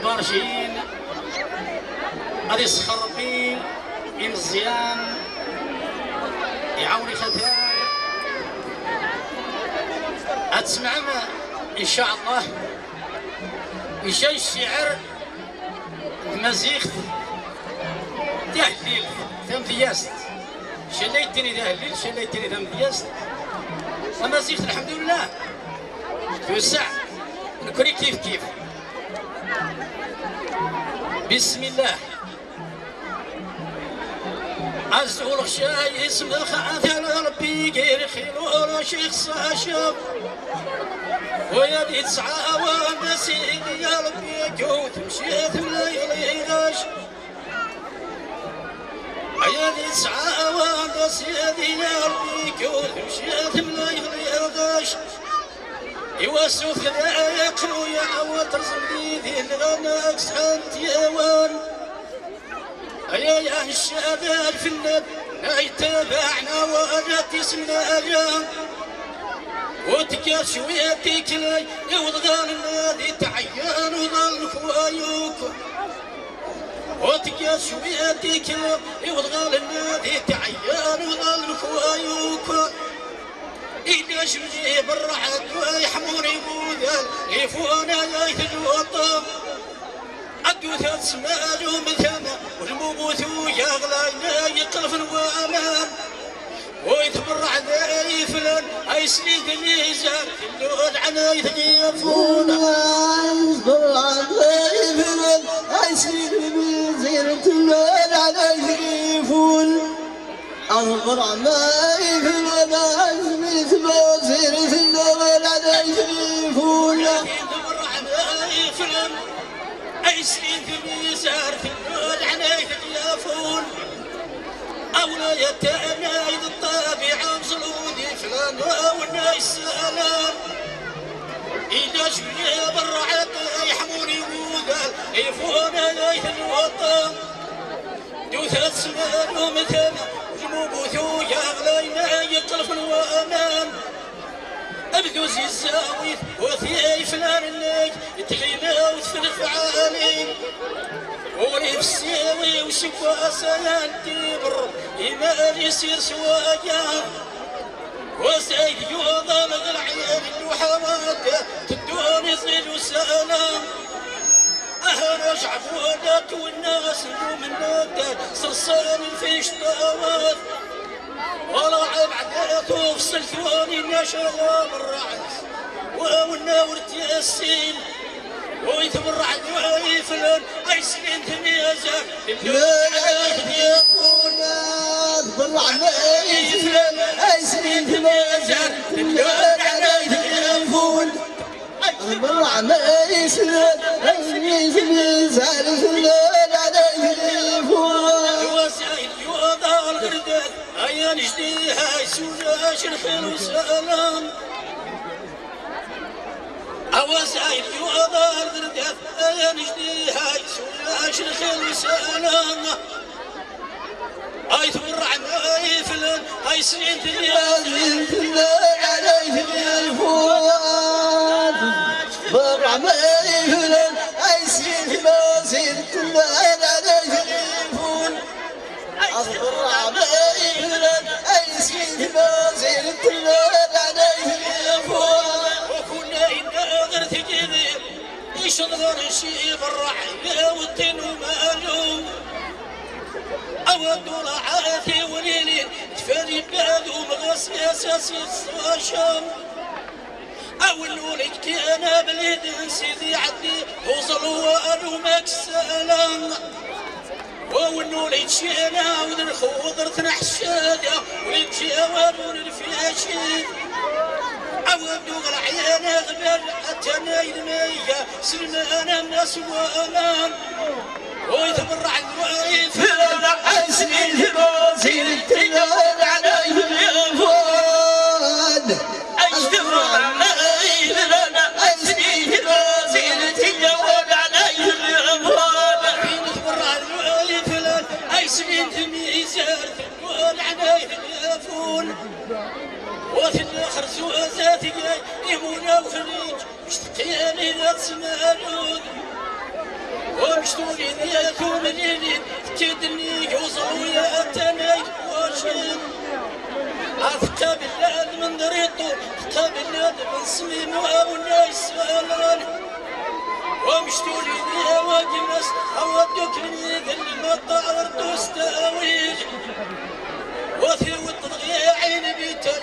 البرجين غادي يسخر ربي مزيان يعاوني ختان أتسمع إن شاء الله. يجي الشعر مزيخ. تهليل. ثم دياست. شليتني تهليل شليتني ثم دياست. أما زيخت الحمد لله. توسع. نكوني كيف كيف. بسم الله. عزول خشاي اسم الخاثر ربي غير خير شيخ صاشب ويا دي تسعة وأنا سيدي يا ربي كوت مشيت ولا يليغاش يا دي تسعة وأنا سيدي يا ربي كوت مشيت ولا يليغاش يوسف ذاك خويا عوض رزقي ذي الغناك سحنت يوان يا يا الشباب الفنان لا يتابعنا وأنا تسمنا أجام وتكا شوية تكلاي يوضغان النادي تعيان وظل خوايوك وتكا شوية تكلاي يوضغان النادي تعيان خوايوك إذا شمجي بالرحد ويحموني بوذال يفونا يايت الوطن عدو سمال ومثانا والموت يا غلاينا يقلف وامان ويتبرع ذي فلان اي سنين الميزان اللون عنا يثقيفون يتبرع ذي فلان اي سنين الميزان اللون عنا يثقيفون أخبر ما يفلان اي سنين الميزان اللون عنا يثقيفون يتبرع ذي فلان اي سنين الميزان اللون عنا يثقيفون أولى يتأنى إذا الطابع مصلودي فلان والناس سلام إذا شوية برعت يحموني وذال يفونا ليث الوطن. دوثة سمان ومثانا وجموبوثو يا غلاينا يقلف الوأمان. أبدو زيزاوي وثي فلان الليل يتغينا وتفلف عالي ولي بسيوي وشكوى سيانتي بر إيمان يصير سوايا وسيد يوضل العيال وحواد تدوني صيد وسلام أهل شعبونك والناس يوم النادى صرصان في شطاوات ولا عبعدات وفصل ثواني نشر الرعس والنور تيسين ويتبرع دواي فلان أي سنين تميزة لا يكون تبرع ما يفلان أي سنين على يفون تبرع ما يفلان أي سنين تمازر اللون على يفون وسائل يوضع الغردات ايا نجديها يسولاش الخير وسلام أوسائل يوضع الغردات ايا نجديها يسولاش الخير وسلام هاي تبرع ما فلان هاي سنين تميزة اللون على يفون تبرع ما يفلان اي سنين تمازر اللون على يفون تبرع ما يفلان أي سنين تمازر اللون على يفون وكنا إنا غير تجري يشغل شي بالرحمة والدين ومالو أود عاثي وليلي تفري بلادو مغص أساسي الصاشم أو الولد كان بليد سيدي عدي وصل ماك السلام والنولد شينا وذن الخضر تنحشادا والجواب والفياشين عود العيان غبر حتى نايد مية سلمان الناس وامان ويتبرع الوايف فلا أسني يمونا وخريج مشتقيان إذا تسمعون ومشتوري يكون ليلي تدني يوصل ويا تناي واشين أثقى بالله من دريطو أثقى بالله من سميم ونايس فالان ومشتوري يا واجمس أودك من ذل المطار تستاويج وثي وتضغي عين بيتر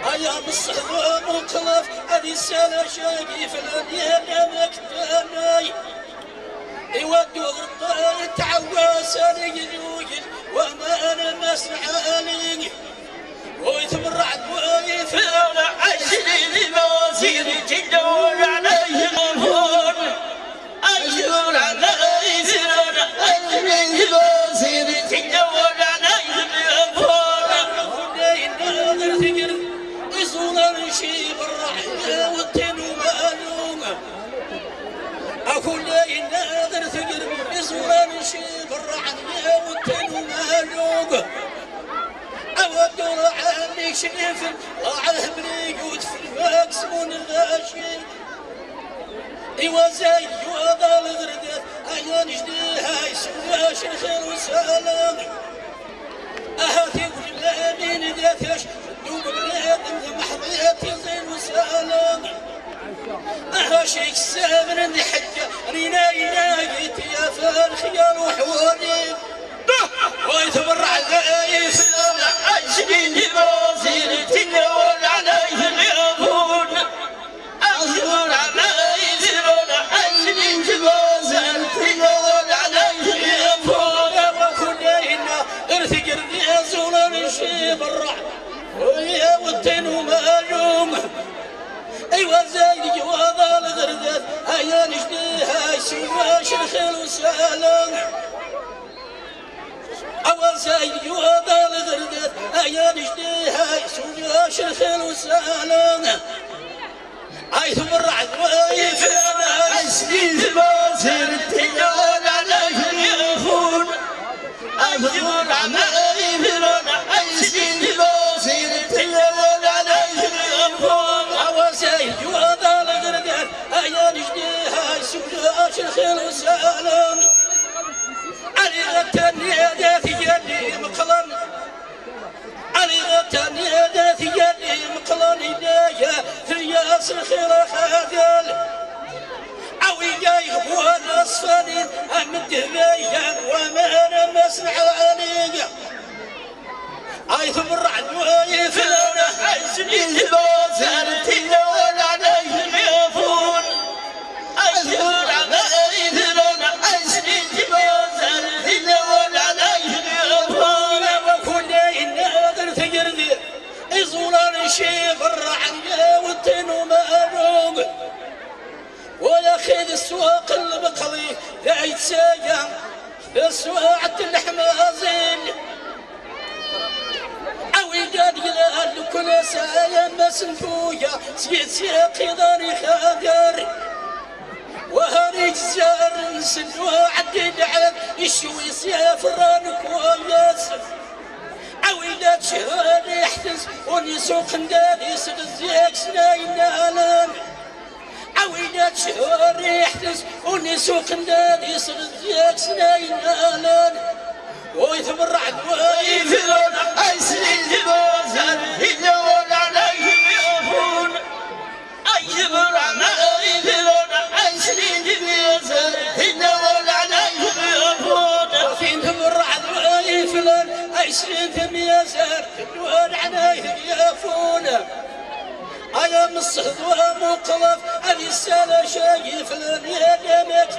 مكتوني أيام الصغار وقلف أبي السنة شايف الأمير مكتوني يودوا غطاء تعواس يجوجل وما أنا مسمع عليه ويتبرع ويفعل فرعون عشري جبوزير تجول نشيب الرعية والتنو مالوق أود عني شريف ضاعه بنيقود في الماكس من الغاشي إيوا زي وضع الغردات أيان جديها يسوى شيخين وسلام أها شيك السامر عندي حجة. رينا ينايت يا فال خيال وحوري. ويتبرع الغايف عشرين جبوزير تجول عليه اليابون أجبر عليه فرعون عشرين جبوزير تجول عليه اليابون وكلنا ارتقر يا زولا نشي برع ويا والتين ومالوم ايوا شرخيل وسلام اوا زايد جواضا الغردات هيا نجديها سوا شرخيل وسلام اي ثم الرعد وايف عشرين جبوزير تجول عليه اليابون أجبر عليه فرعون سودا شيخين وسلام علي غتاني ذاتي يدي مقلن علي غتاني ذاتي يدي مقلن إليا ثرياس الخير خاذل عوي جاي غبوان أصفاني أمد هبايا وما أنا مسمع علي أي ثم الرعد ويفلنا عشرين جبوزير تجول عليه خيد السواق المقلي لا يتساقم السواعة الحمازين عوي قاد يلال كل سايا مسنفويا سيد سيقي ضاري خاذر وهاري جزار نسلو عدي دعب يشوي رانك وياسف عويلات شهر يحتز ونسوق ندادي سغزيك سناين نالان عويلات شهر يحتز ونسوق ندادي سغزيك سناين نالان ويتبرع دواي فرعون عشرين جبوزير تجول عليه اليابون أجبر عليه فرعون عشرين جبوزير تجول عليه اليابون وفين تبرع دواي فلان عشرين ثمية زار الوان عنايه يافونا أيام الصهد ومقلف ابي السنة شايف فلان يا دمك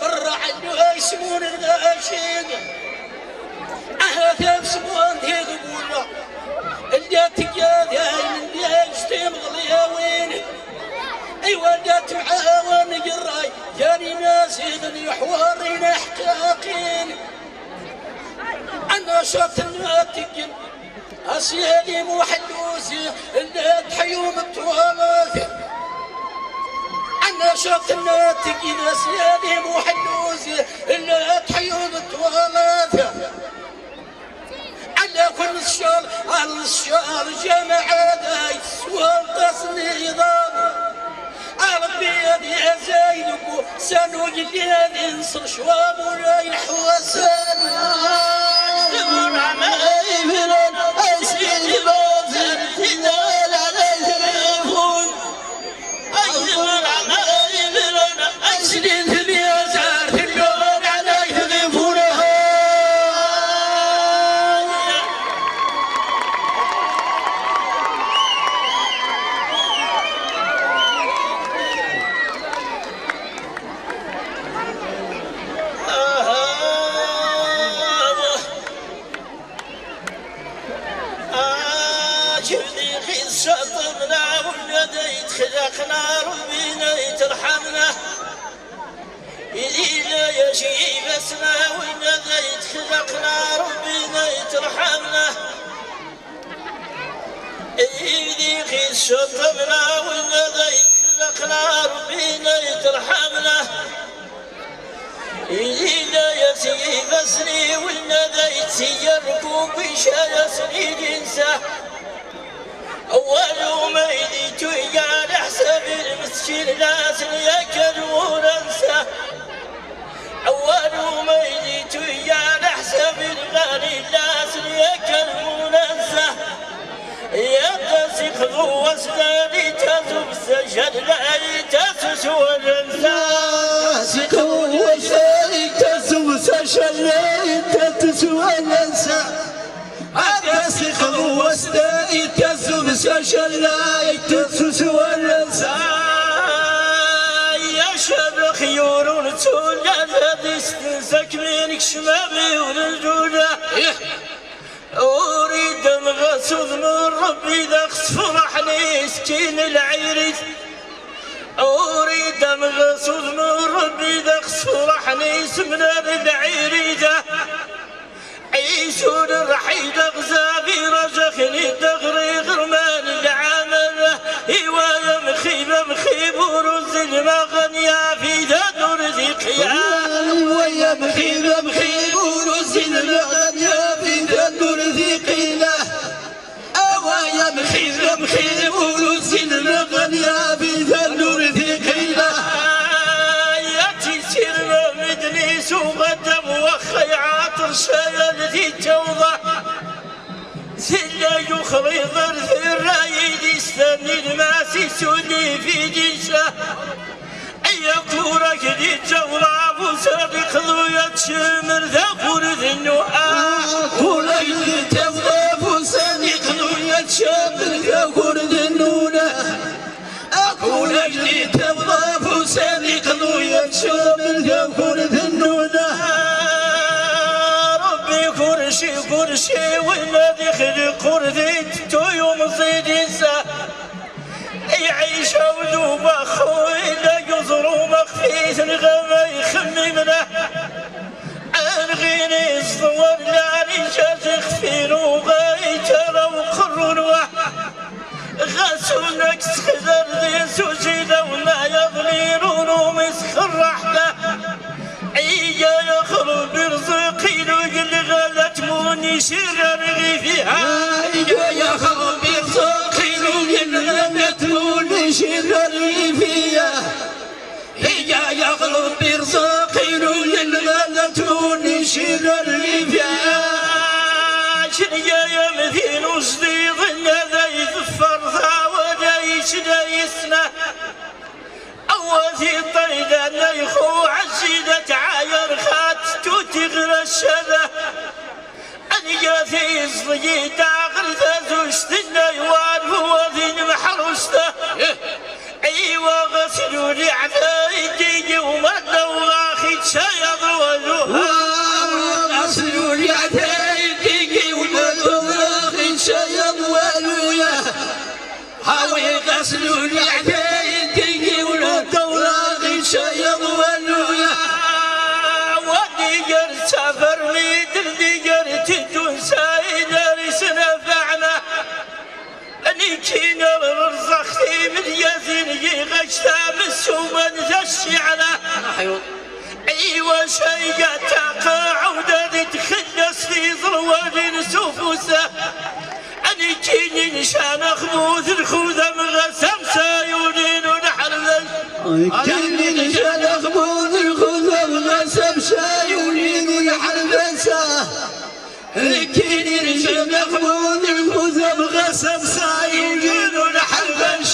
برع الويسمون الغاشيق. أهلا تبسمون دي قبولنا اللي تقاد يا من دي اجتم غليا وين ايوا جات معاون قراي جاني ناس يغني حوارين احقاقين أنا شفت الناتقين أسيالي محلوسي اللي تحيوم التوالث أنا شفت الناتقين اسيالي محلوسي اللي تحيوم التوالث على كل الشال على الشال جمع داي سوال تصنيضان ربي يا زينب سنو اللي ننصر شوام ولا الحوسان أيهر عمايفرون أسلي بازار بسني والنديت سيركم بشايا سنين ينسى أول ما يديت ويقال حساب المسكين ناس يكلون انسى أول ما يديت ويقال حساب الغالي ناس يكلون انسى يا تسيق ذو وسناني تزم سجل لا تسس والانسى سكو وشاي تسو سشلي خذو وستاي تسو سشلي تتسو الأنسى. يا شاب خيور تولى دستنسك منك شمامي ورجولة أريد مغسوذ من ربي ذا فرحني سكين العيريث أريد مغسوذ من ربي ذا فرحني سمنا العيريثة عيشون الرحيل غزابي يخري ضرث الرايد يستني الماسي سولي في جيشه. أي كورك ذي جولة أبو صادق ذو يتشمر ذا قرذ النوآ وليل تضاف صديق نوية شاب كورد النونة أقول أجلي قرذيت تو يوم ينسى يعيش وذوب أخوي لا يزرو مخفيت الغما يخممنا الغيني يرزقين من غلتون شير الرفاج يا يمثين وصديق ذي فرثا وديش ديسنا أوثي طيدا نيخو عزيدة عاير خات تتغرى الشذا أني في صديق داخل تزوجتنا يوان هو ذي محروسته. أيوة غسلوا لعثا هاوي غسلوا لي عتايدي وما دواخي تشيض وذوها ودي قر سافر ميدر دي قر تدون سايدر أني كينا الرزختي من يزين غشتا مسوما ذا أيوه شيقة تقع عودة تخلص في ضروان سفوسه أني كيني نشان أخبوث الخوذة من غسم سايونين ونحرلش كان رجال اخبوذ الخذم غسب شايولين الحربسة كان رجال اخبوذ الخذم غسب سايولين الحربسة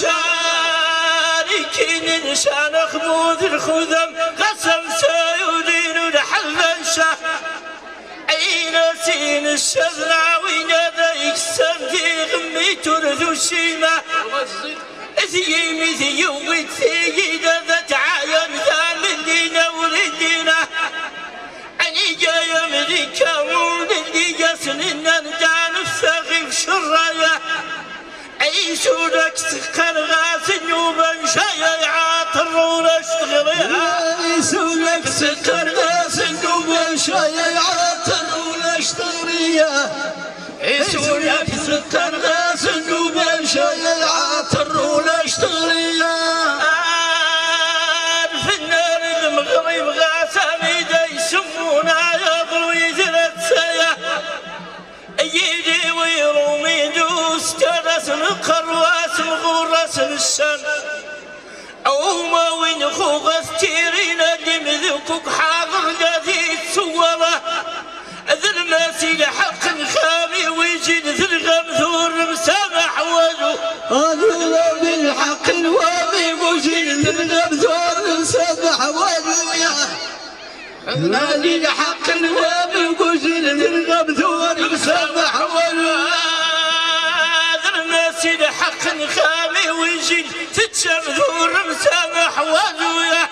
شاركين نشان أخبوث الخذم غسم سايونين ونحرلش أين سين الشذرة وين ذيك سمتي غمي ترثو الشيمة ذي مثي وثي ذا تعاين ذا من دينا ولدينا أني جاي أمريكا ولدي جسن النردان الثغيب شرايا أي سودك سكر غاس نوبا شاي عاطر ونشتغلها يسولك سكر ناس النوبة شاي عطر ونشتريا يسولك سكر ناس النوبة شاي عطر ونشتريا في النار المغرب غاساني دا يسمونا يضوي ثلاث ويرومي دوس ترس القرواس مغرس الشن أو ما وين خوغس هذا بالحق الوامي مجيد الغبثور سبح وجويا نادي الحق الوامي مجيد الغبثور سبح وجويا هذا الناس حق خامي ويجي تتشم ذور مسامح وجويا